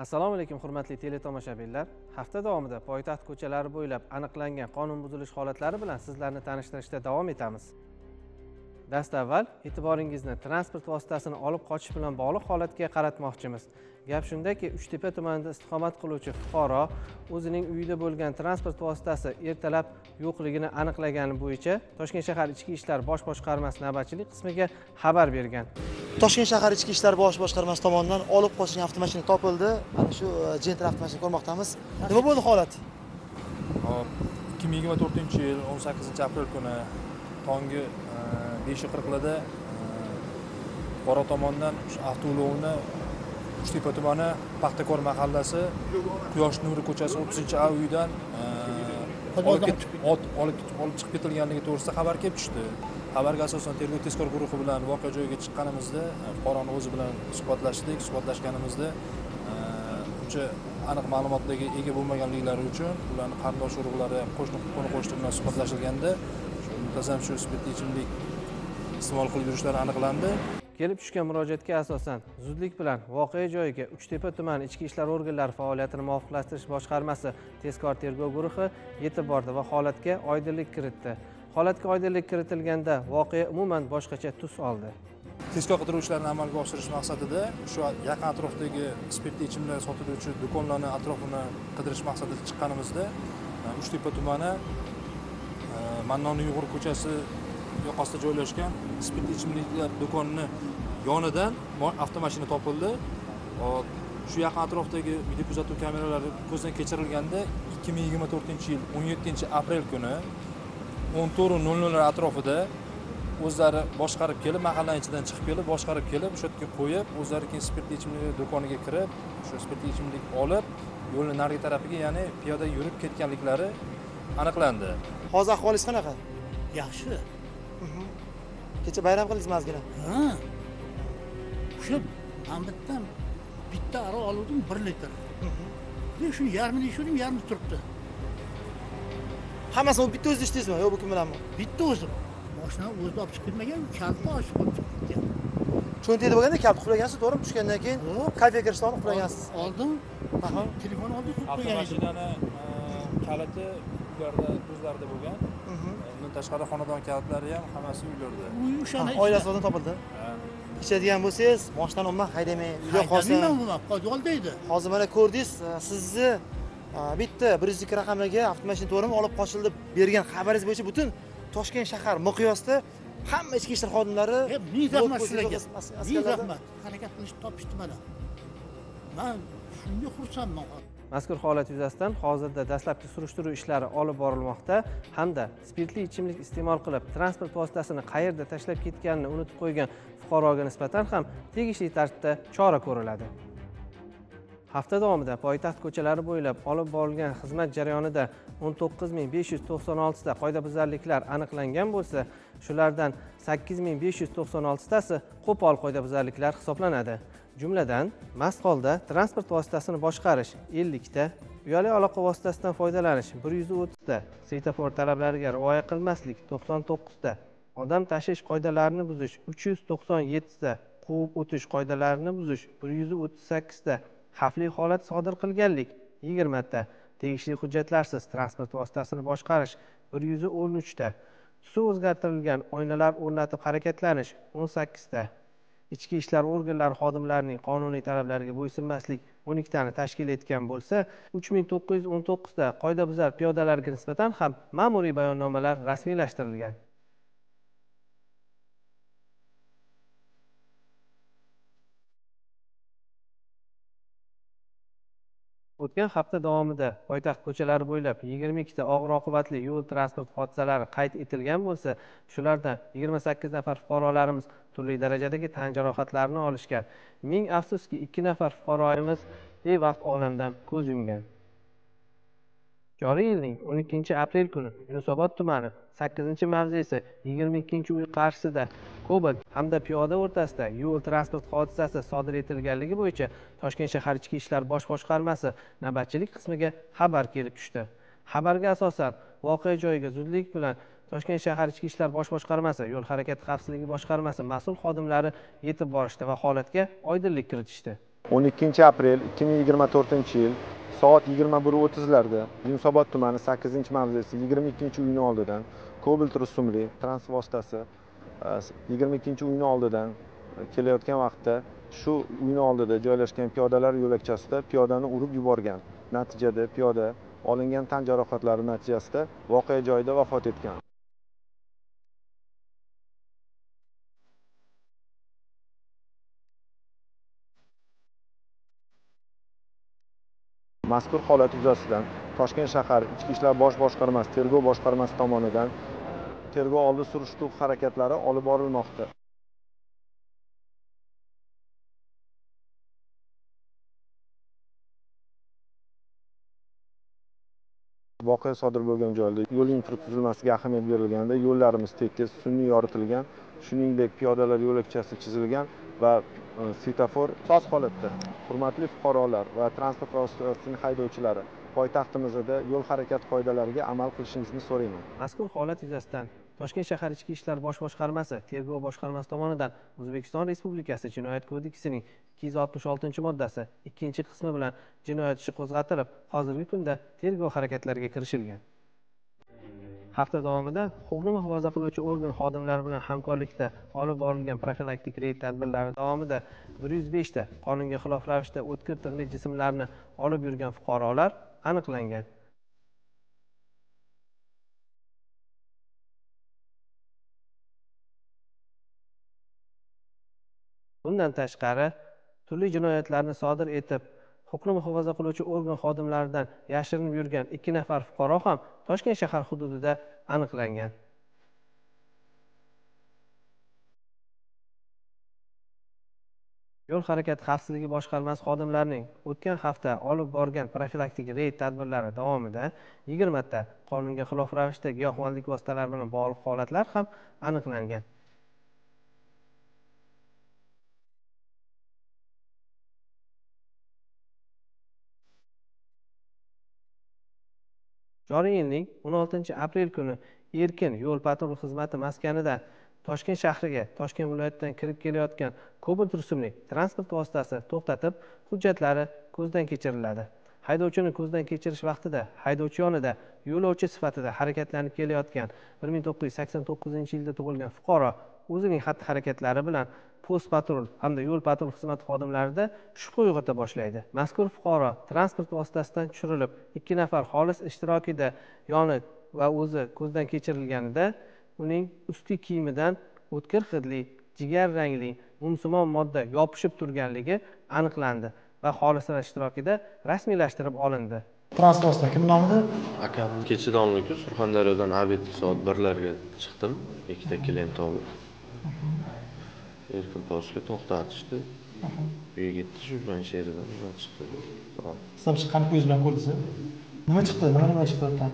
assalomu alaykum hurmatli teletomoshabinlar. Hafta davomida poytaxt ko'chalari bo'ylab aniqlangan qonun buzilish holatlari bilan sizlarni tanishtirishda davom etamiz. Dastavval e'tiboringizni transport vositasini olib qochish bilan bog'liq holatga qaratmoqchimiz. Gap shundaki uchtepa tumanida istiqomat qiluvchi fuqaro o'zining uyida bo'lgan transport vositasi ertalab yo'qligini aniqlagani bo'yicha toshkent shahar ichki ishlar bosh boshqarmasi navbatchilik qismiga xabar bergan. Toshkent shahar ichki ishlar bosh boshqarmasi tomonidan olib qochilgan avtomashina topildi. Ana shu e, gentra avtomashina ko'rmoqdamiz. Nima bo'ldi holat? Hop, 2024 yil 18 aprel kuni tongi besh 5 qirqlarda e, fuqaro tomondan shu avtoulovni uchtepa tumani paxtakor mahallasi quyosh nuri ko'chasi 30 a uydan olib chiqib ketilganligi to'g'risida xabar kelib tushdi. Xabarga asosan tergov tezkor guruhi bilan voqea joyiga chiqqanimizda e, fuqaroni o'zi bilan suhbatlashdik suhbatlashganimizda e, uncha aniq ma'lumotlarga ega bo'lmaganliklari uchun ularni qarindosh urug'lari qo'shni qo'ni qo'shni bilan suhbatlashilganda muntazam shu spirtli ichimlik iste'mol qilib yurishlari aniqlandi. Kelib tushgan murojaatga asosan zudlik bilan voqea joyiga uchtepa tumani ichki ishlar organlari faoliyatini muvofiqlashtirish boshqarmasi tezkor tergov guruhi yetib bordi va holatga oydinlik kiritdi. Holatga oydinlik kiritilganda voqea umuman boshqacha tus oldi. Tezkor qidiruv ishlarini amalga oshirish maqsadida shu yaqin atrofdagi spirtli ichimlik sotiluvchi do'konlarni atrofini qidirish maqsadida chiqqanimizda uchtepa tumani e, mannoni uyg'ur ko'chasi yoqasida joylashgan spirtli ichimliklar do'konini yonidan avtomashina topildi. Hop, shu yaqin atrofdagi video kuzatuv kameralari ko'zdan kechirilganda 2024 yil 17 aprel kuni 14:00 atrofida o'zlari boshqarib kelib mahallani ichidan chiqib kelib boshqarib kelib o'sha yerga qo'yib o'zlari keyin spirtli ichimlik do'koniga kirib o'sha spirtli ichimlik olib yo'lni narigi tarafiga ya'ni piyoda yurib ketganliklari aniqlandi. Hozir ahvolingiz qanaqa? Yaxshi. Kecha bayram qildingizmi ozgina ha. O'sha man bittan bitta aroq oluvdim bir litr. Men shuni yarmini ichuvdim yarmi turibdi. Hammasini bitta o'zida ichdingizmi yo bu kim bilanmi? Bitta o'zim. Moshina o'zida olib chiqib ketmagan kalta ochib olib chiqib ketgan. Cho'ntagida bo'lganda kalit uxlagansiz to'g'rimi? Tushgandan keyin kafega kirishdan oldin uxlagansiz oldim. Aha. telefon oldim edim. avtomashinani kaliti uylarda o'zlarida bo'lgan. Mhm. undan tashqari xonadon kalitlari ham hammasi uylarda uy o'shani Ha, oilasi oldin topildi. Ichadigan bo'lsangiz moshinani umuman haydamang uyda qolsin. deydi hozir mana ko'rdingiz e, sizni e, bitta bir yuz ikki raqamiga avtomashina to'g'rimi olib qochildi deb bergan xabaringiz bo'yicha butun toshkent shahar miqyosida hamma ichki ishlar xodimlari E, ming rahmat sizlarga. ming rahmat harakat qilishib topishdi mana. Man shunga xursandman mazkur holat yuzasidan hozirda dastlabki surishtiruv ishlari olib borilmoqda. Hamda spirtli ichimlik iste'mol qilib transport vositasini qayerda tashlab ketganini unutib qo'ygan fuqaroga nisbatan ham tegishli tartibda chora ko'riladi. Hafta davomida poytaxt ko'chalari bo'ylab olib borilgan xizmat jarayonida 19596 ta qoidabuzarliklar aniqlangan bo'lsa shulardan 8596 tasi qo'pol qoidabuzarliklar hisoblanadi. Jumladan mast holda transport vositasini boshqarish 50 ta uyali aloqa vositasidan foydalanish 130 ta svetofor talablariga rioya qilmaslik 99 ta odam tashish qoidalarini buzish 397 ta quvib o'tish qoidalarini buzish 138 ta xavfli holat sodir qilganlik 20 ta tegishli hujjatlarsiz transport vositasini boshqarish 113 ta tusi o'zgartirilgan oynalar o'rnatib harakatlanish 18 ta ichki ishlar organlari xodimlarining qonuniy talablariga bo'ysunmaslik 12 tani tashkil etgan bo'lsa 3919 to'qqizta qoidabuzar piyodalarga nisbatan ham ma'muriy bayonnomalar rasmiylashtirilgan. O'tgan hafta davomida poytaxt ko'chalari bo'ylab 22 ta og'ir oqibatli yo'l transport hodisalari qayd etilgan bo'lsa shulardan 28 nafar fuqarolarimiz turli darajadagi tan jarohatlarini olishgan. Ming afsuski ikki nafar fuqaroimiz bevaqt olamdan ko'z yumgan. Joriy yilning 12 aprel kuni yunusobod tumani 8 mavzesi 22 uy qarshisida cobalt hamda piyoda o'rtasida yo'l transport hodisasi sodir etilganligi bo'yicha toshkent shahar ichki ishlar bosh boshqarmasi navbatchilik qismiga xabar kelib tushdi. Xabarga asosan voqea joyiga zudlik bilan toshkent shahar ichki ishlar bosh boshqarmasi yo'l harakati xavfsizligi boshqarmasi mas'ul xodimlari yetib borishdi va holatga oydinlik kiritishdi. O'n ikkinchi aprel ikki ming yigirma to'rtinchi yil soat 21:30larda yunusobod tumani 8-mavzesi yigirma ikkinchi uyni oldidan cobalt rusumli transport vositasi e, yigirma ikkinchi uyni oldidan kelayotgan vaqtda shu uyni oldida joylashgan piyodalar yo'lakchasida piyodani urib yuborgan natijada piyoda olingan tan jarohatlari natijasida voqea joyida vafot etgan. Mazkur holat yuzasidan toshkent shahar ichki ishlar bosh boshqarmasi tergov boshqarmasi tomonidan tergov oldi surishtiruv harakatlari olib borilmoqda. Voqea sodir bo'lgan joyda yo'l infratuzilmasiga ahamiyat berilganda yo'llarimiz tekis sun'iy yoritilgan shuningdek piyodalar yo'lakchasi chizilgan va e, svetofor soz holatda hurmatli fuqarolar va transport vositasining haydovchilari poytaxtimizda yo'l harakati qoidalariga amal qilishingizni so'rayman. Mazkur holat yuzasidan toshkent shahar ichki ishlar bosh boshqarmasi tergov boshqarmasi tomonidan o'zbekiston respublikasi jinoyat kodeksining ikki yuz oltmish oltinchi moddasi ikkinchi qismi bilan jinoyat ishi qo'zg'atilib hozirgi kunda tergov harakatlariga kirishilgan. Hafta davomida huquqni muhofaza qiluvchi organ xodimlari bilan hamkorlikda olib borilgan profilaktik reyd tadbirlari davomida bir yuz beshta qonunga xilof ravishda o'tkir tig'li jismlarni olib yurgan fuqarolar aniqlangan. Bundan tashqari turli jinoyatlarni sodir etib huquqni muhofaza qiluvchi organ xodimlaridan yashirinib yurgan ikki nafar fuqaro ham toshkent shahar hududida aniqlangan. Yo'l harakati xavfsizligi boshqarmasi xodimlarining o'tgan hafta olib borgan profilaktik reyd tadbirlari davomida yigirmata qonunga xilof ravishda giyohvandlik vositalari bilan bog'liq holatlar ham aniqlangan. Joriy yilning o'n oltinchi aprel kuni erkin yo'l patrul xizmati maskanida toshkent shahriga toshkent viloyatidan kirib kelayotgan cobalt rusumli transport vositasi to'xtatib hujjatlari ko'zdan kechiriladi. Haydovchini ko'zdan kechirish vaqtida haydovchi yonida yo'lovchi sifatida harakatlanib kelayotgan bir ming to'qqiz yuz sakson to'qqizinchi yilda tug'ilgan fuqaro o'zining xatti harakatlari bilan post patrul hamda yo'l patrul xizmati xodimlarida shubha uyg'ota boshlaydi. Mazkur fuqaro transport vositasidan tushirilib ikki nafar xolis ishtirokida yonib va o'zi ko'zdan kechirilganida uning ustki kiyimidan o'tkir hidli jigar rangli mumsimon modda yopishib turganligi aniqlandi va xolislar ishtirokida rasmiylashtirib olindi. Transport vosita kim nomida akam kechidonliku surxondaryodan обед soat birlarga chiqdim. Ikkita klient olib erkin postga to'xtatishdi. Uyga ketdi shu bilan sheridan nima chiqdi. Chiqqanini ko'zingiz bilan ko'rdingiz nima chiqdi? Nima nima chiqdi yerdan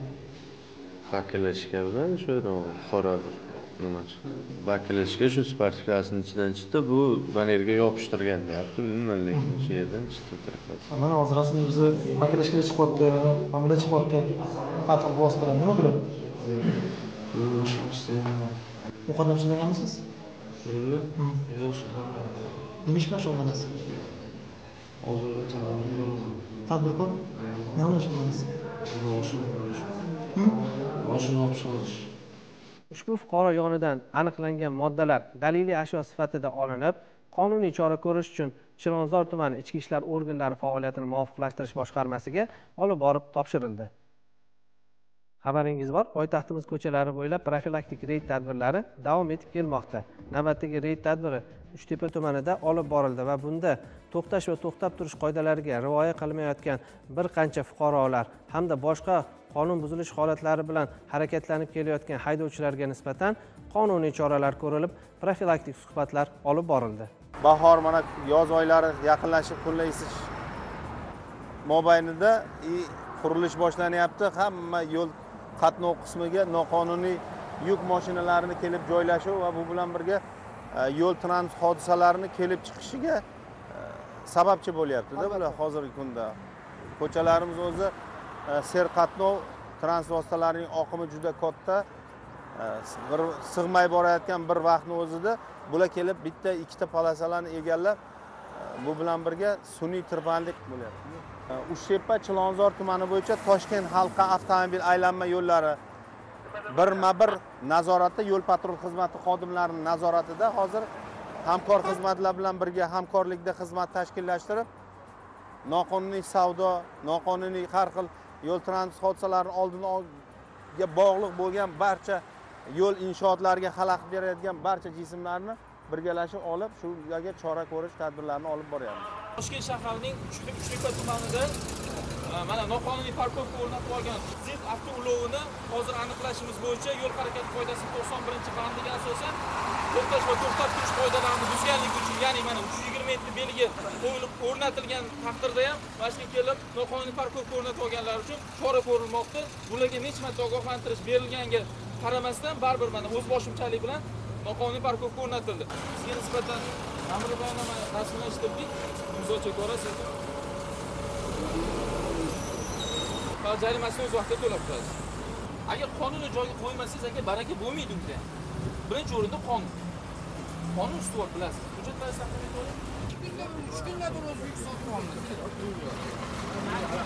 bakilashka bilan shu qora nima chiqdi? Bakilashka shu sportkasini ichidan chiqdi. Bu banerga yopishtirgan deyapti bilmayman lekin shu yerdan chiqdi mana hozir rasmiy bizni paketashga chiqyapti mana chiqyapti. Patrul vositalar. Nima bular nima ish bilan shug'ullanasiz tadbirkor nima bilan shug'ullanasiz ushbu fuqaro yonidan aniqlangan moddalar daliliy ashyo sifatida olinib qonuniy chora ko'rish uchun chilonzor tumani ichki ishlar organlari faoliyatini muvofiqlashtirish boshqarmasiga olib borib topshirildi xabaringiz bor? Poytaxtimiz ko'chalari bo'ylab profilaktik reyd tadbirlari davom etib kelmoqda. Navbatdagi reyd tadbiri uchtepa tumanida olib borildi va bunda to'xtash va to'xtab turish qoidalariga rioya qilmayotgan bir qancha fuqarolar hamda boshqa qonun buzilish holatlari bilan harakatlanib kelayotgan haydovchilarga nisbatan qonuniy choralar ko'rilib profilaktik suhbatlar olib borildi. Bahor mana yoz oylari yaqinlashib kunlar isish mobaynida qurilish boshlanyapti hamma yo'l qatnov qismiga noqonuniy yuk mashinalarini kelib joylashuv va bu bilan birga e, yo'l transport hodisalarini kelib chiqishiga e, sababchi bo'lyaptida bular hozirgi kunda. Ko'chalarimiz o'zi e, serqatnov transport vositalarining oqimi juda katta. Bir sig'may borayotgan bir vaqtni o'zida bular kelib bitta ikkita polosalarni egallab bu bilan birga sun'iy tirbandlik bo'lyapti uchtepa chilonzor tumani bo'yicha toshkent halqa avtomobil aylanma yo'llari. Birma bir nazoratda yo'l patrul xizmati xodimlarining nazoratida. Hozir hamkor xizmatlar bilan birga hamkorlikda xizmat tashkillashtirib noqonuniy savdo noqonuniy har xil yo'l transport hodisalarini oldini bog'liq bo'lgan barcha yo'l inshootlariga xalaqit berayotgan barcha jismlarni birgalashib olib shu shularga chora ko'rish tadbirlarini olib boryapmiz. Toshkent shahrining uchtepa tumanida e, mana noqonuniy parkovka o'rnatib olgan zid avtoulovini hozir aniqlashimiz bo'yicha yo'l harakati qoidasi to'qson birinchi bandiga asosan to'xtash va to'xtab turish qoidalarini buzganlik uchun ya'ni mana uch yuz yigirma yetti belgi qo'yilib o'rnatilgan taqdirda ham mana shu kelib noqonuniy parkovka o'rnatib olganlar uchun chora ko'rilmoqda. Bularga necha marta ogohlantirish berilganiga qaramasdan baribir mana o'z boshimchalik bilan noqonuniy parkovka o'rnatildi. Bizga nisbatan ma'muriyatnoma rasmiylashtirdik imzo chekorasiz hozir jarimasini o'z vaqtida to'lab turasiz agar qonunni joyiga qo'ymasangiz aka baraka bo'lmaydi unda birinchi o'rinda qonun qonun ustuvor bilasiz hujjatlaringizni taqdim etib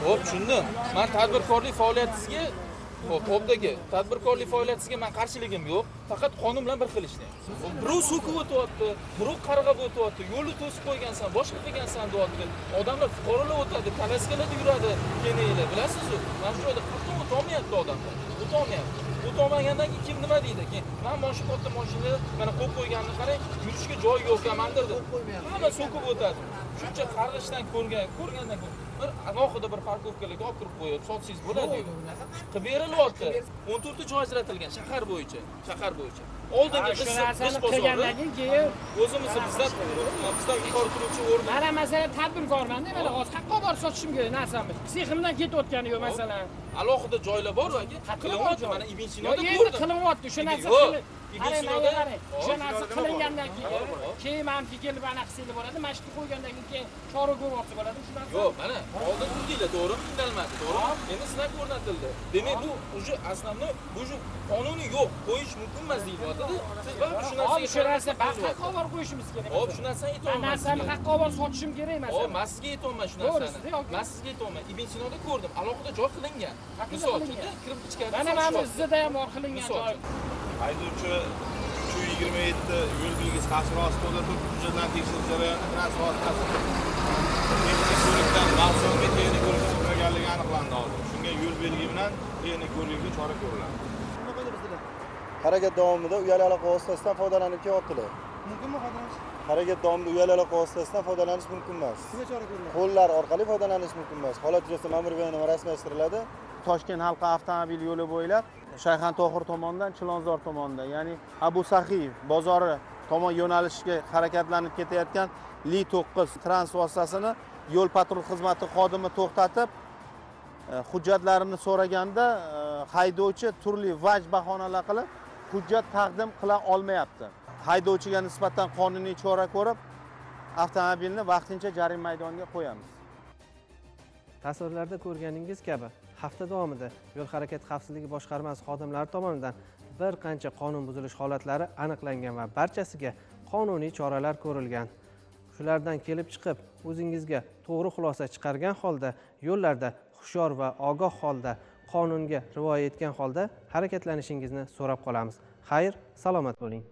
ho'p tushundim. Man tadbirkorlik faoliyatingizga ho'p ho'pdagi tadbirkorlik faoliyatingizga man qarshiligim yo'q. Faqat qonun bilan bir xil ishlang birov so'kib o'tyapti birov qarg'ab o'tyapti yo'lni to'sib qo'ygansan boshqa qilgansan deyapti. Odamlar fuqarolar o'tadi kalaskalarda yuradi kelinglar bilasizu mana shu joyda qattiq o'tolmayapti odamlar. O'tolmayapti. O'tolmagandan keyin kim nima deydi? Keyin man mana shu katta mashina mana qo'yib qo'yganini qarang yurishga joy yo'q mandirdi hamma so'kib o'tadi. Shuncha qarg'ishdan ko'rgan ko'rgandan keyin bir alohida bir parkovkalarga olib kirib qo'yib sotsangiz bo'ladi qilib berilyapti. O'n to'rtta joy ajratilgan shahar bo'yicha shahar bo'yicha. Oldingi biz biz bozorni keyin o'zimizni bizdan bizdan yuqori turuvchi o'rni mana masalan tadbirkormanda mana hozir qayerqa borib sotishim kerak narsamni seximdan ketayotgani yo'q masalan alohida joylar bor aka qilinyapti mana ibn sinoda endi ko'rdim qilinyapti o'sha narsa Ibn qarang Sinoda- o'sha Hop, narsa qilingandan keyin Hop, hop. keyin manimki kelib anaqa qilsa bo'ladi mana shu qo'ygandan keyin chora ko'ryapsa bo'ladi. Shu narsa yo'q mana oldin urdinglar to'g'rimi tundalmadi to'g'rimi endi znak o'rnatildi. Demak bu уже основной bu уже qonuniy yo'q. Qo'yish mumkin emas deyilyaptida siz baribir shu hozir shu narsa narsaga qayerqa olib qo'yishimiz kerak hop shu narsani Man aytyapman narsani qayerqa olib sotishim kerak hop masalan man sizga aytyapman shu narsani. man sizga aytyapman ibn sinoda ko'rdim. Alohida joy qilingan misol kirib ichkarida mana mana bizdada ham bor qilingan Misol joy. Uchun. haydovchi shu yigirma yetti yo'l belgisi qarshi rostida turib hujjatlarni tekshirish jarayonida transport texnik ko'rikdan mavsumga texnik o'tmaganligi aniqlandi. Hozir shunga yo'l belgi bilan texnik ko'rikka chora ko'riladi. Harakat davomida uyali aloqa vositasidan foydalanib kelyaptilar mumkinmi foydalanish? Harakat davomida uyali aloqa vositasidan foydalanish mumkin emas. Shunga chora ko'riladi? Qo'llar orqali foydalanish mumkin emas. Holat yuzasidan ma'muriy bayonnoma rasmiylashtiriladi? Toshkent halqa avtomobil yo'li bo'ylab shayxontohur tomonidan chilonzor tomonidan ya'ni abu sahiyev bozori tomon yo'nalishga harakatlanib ketayotgan li to'qqiz trans vositasini yo'l patrul xizmati xodimi to'xtatib e, hujjatlarini so'raganda e, haydovchi turli vaj bahonalar qilib hujjat taqdim qila olmayapti haydovchiga nisbatan qonuniy chora ko'rib avtomobilni vaqtincha jarima maydoniga qo'yamiz. Tasvirlarda ko'rganingiz kabi hafta davomida yo'l harakati xavfsizligi boshqarmasi xodimlari tomonidan bir qancha qonun buzilish holatlari aniqlangan va barchasiga qonuniy choralar ko'rilgan. Shulardan kelib chiqib o'zingizga to'g'ri xulosa chiqargan holda yo'llarda hushyor va ogoh holda qonunga rioya etgan holda harakatlanishingizni so'rab qolamiz. Xayr salomat bo'ling.